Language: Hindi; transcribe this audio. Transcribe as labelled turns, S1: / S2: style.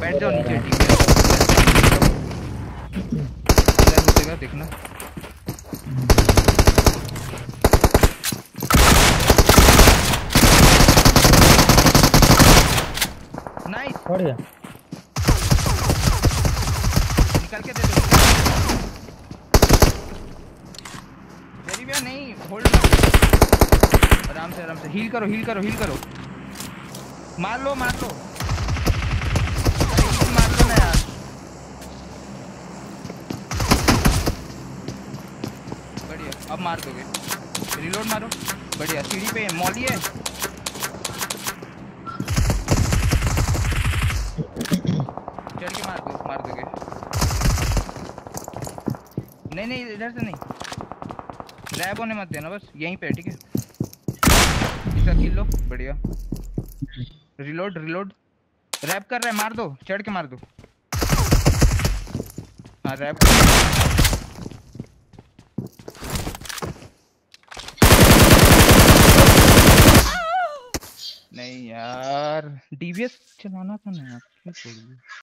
S1: बैठ जाओ नीचे ठीक है। घुसेगा देखना। नाइस
S2: बढ़िया
S1: निकाल के दे दो। मेरी भैया नहीं होल्ड आराम से आराम से। हील करो हील करो हील करो। मार लो मार लो अरे heal मार लो ना यार बढ़िया अब मार दोगे। रिलोड मारो। बढ़िया। सीढ़ी पे मौली है। चढ़ के मार दो, मार दोगे। नहीं नहीं, इधर से नहीं। रैप होने मत देना, बस यहीं पे, ठीक है? इसका किल लो। बढ़िया। रिलोड रिलोड रैप कर रहा है, मार दो। चढ़ के मार दो। हाँ रैप नहीं यार डीवीएस चलाना था ना यार